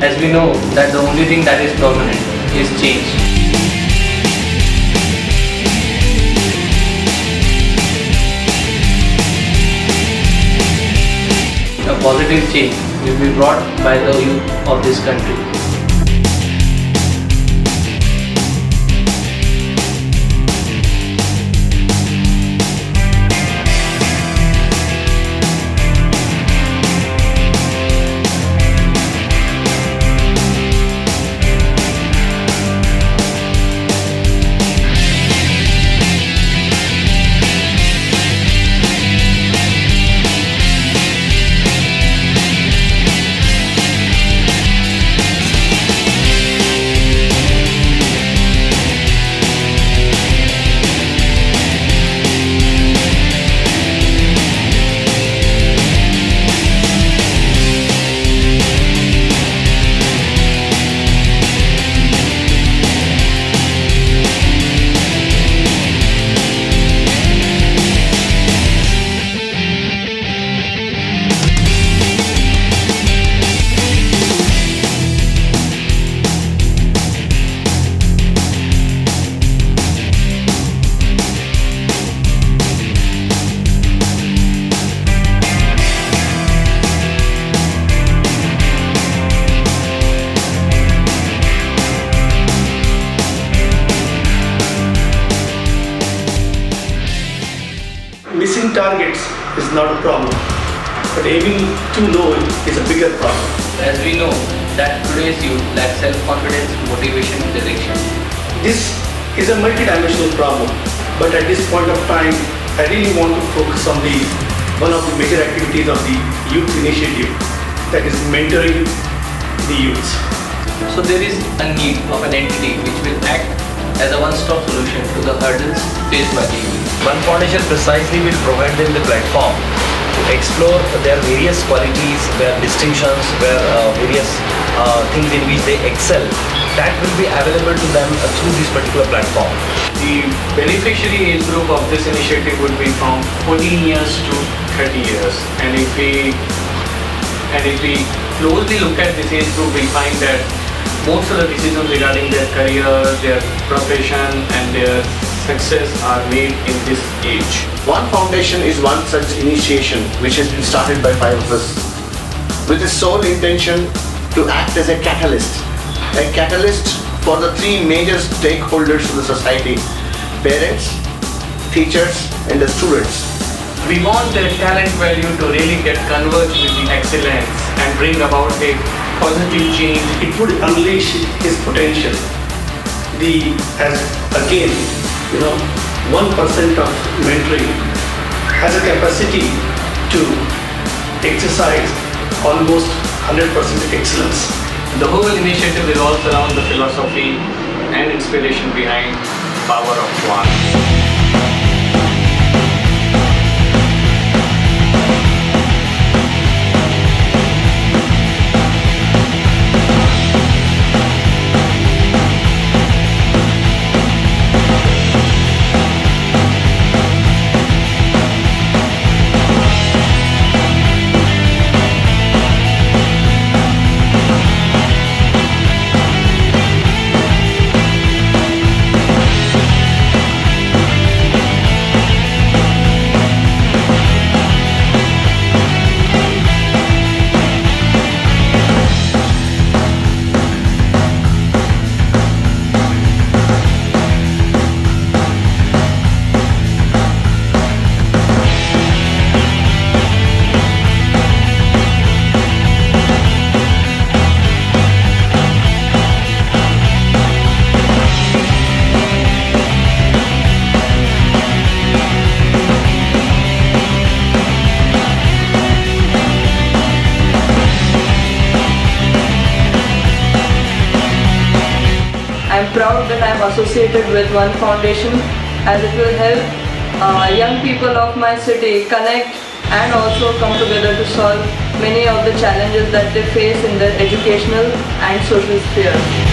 as we know that the only thing that is permanent is change. A positive change will be brought by the youth of this country. Missing targets is not a problem, but aiming too low is a bigger problem. As we know that today's youth lack self-confidence, motivation, direction. This is a multidimensional problem, but at this point of time, I really want to focus on the one of the major activities of the youth initiative, that is mentoring the youths. So there is a need of an entity which will act as a one-stop solution to the hurdles faced by the youth. One Foundation precisely will provide them the platform to explore their various qualities, their distinctions, their uh, various uh, things in which they excel. That will be available to them uh, through this particular platform. The beneficiary age group of this initiative would be from 14 years to 30 years. And if we and if we closely look at this age group, we find that most of the decisions regarding their career, their profession, and their success are made in this age. One Foundation is one such initiation which has been started by five of us with the sole intention to act as a catalyst. A catalyst for the three major stakeholders of the society parents, teachers, and the students. We want their talent value to really get converged with the excellence and bring about a positive change. It would unleash his potential. The as again, you know, one percent of mentoring has a capacity to exercise almost 100% excellence. The whole initiative revolves around the philosophy and inspiration behind Power of One. Proud that I'm associated with One Foundation as it will help uh, young people of my city connect and also come together to solve many of the challenges that they face in their educational and social sphere.